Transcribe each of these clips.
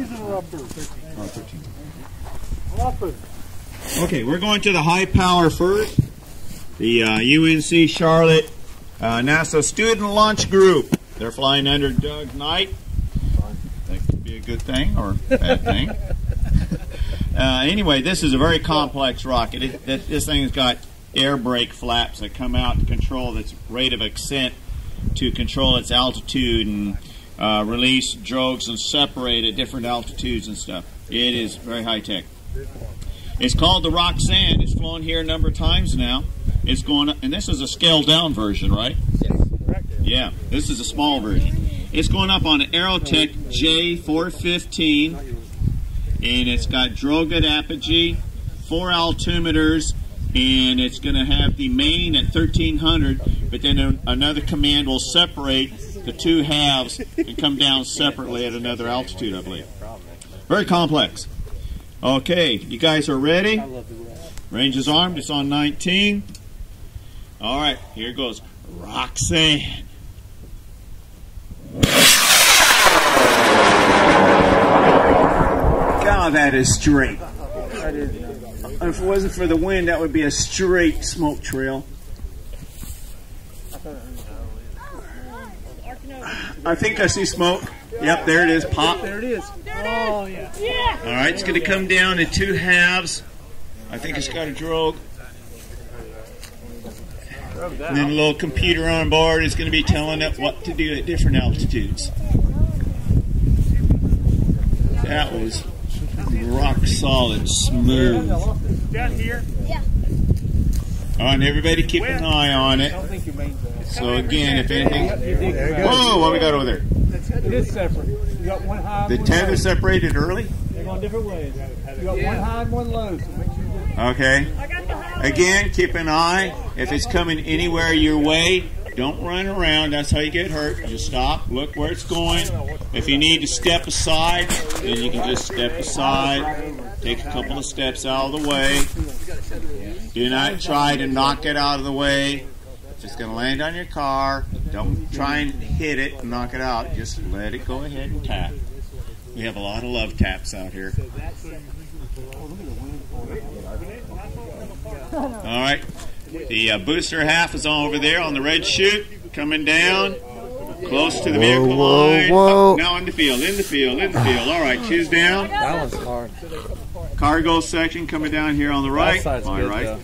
using rubber. Oh, 13. Rubber. Okay, we're going to the high power first. The uh, UNC Charlotte uh, NASA Student Launch Group. They're flying under Doug Knight. That could be a good thing or a bad thing. Uh, anyway, this is a very complex rocket. It, it, this thing's got air brake flaps that come out to control its rate of ascent, to control its altitude and uh, release drogues and separate at different altitudes and stuff. It is very high tech. It's called the Roxanne. It's flown here a number of times now. It's going up, and this is a scaled down version, right? Yeah, this is a small version. It's going up on an Aerotech J415, and it's got drogue at apogee, four altimeters, and it's going to have the main at 1300, but then another command will separate the two halves and come down separately at another altitude, I believe. Very complex. Okay, you guys are ready? Range is armed. It's on 19. All right, here goes. Roxanne. God, that is straight. That is, if it wasn't for the wind, that would be a straight smoke trail. I think I see smoke. Yep, there it is. Pop. There it is. Oh, yeah. All right, it's going to come down in two halves. I think it's got a drogue. And then a little computer on board is going to be telling it what to do at different altitudes. That was rock solid, smooth. Down here. All right, everybody keep an eye on it. don't think you made that. So again, if anything, There whoa, what we got over there? It is separate. You got one high The one tether separated early. They're going different ways. You got one high and one low, so make sure you get Okay. Again, keep an eye. If it's coming anywhere your way, don't run around. That's how you get hurt. Just stop, look where it's going. If you need to step aside, then you can just step aside. Take a couple of steps out of the way. Do not try to knock it out of the way. It's going to land on your car, don't try and hit it and knock it out. Just let it go ahead and tap. We have a lot of love taps out here. All right. The uh, booster half is on over there on the red chute, coming down, close to the vehicle whoa, line. whoa. Up, now in the field, in the field, in the field. All right, choose down. That one's hard. Cargo section coming down here on the right. That side's My good, right. though.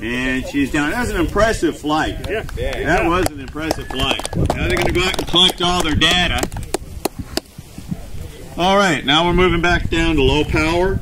And she's down. That was an impressive flight. Yeah. That was an impressive flight. Now they're going to go out and collect all their data. All right, now we're moving back down to low power.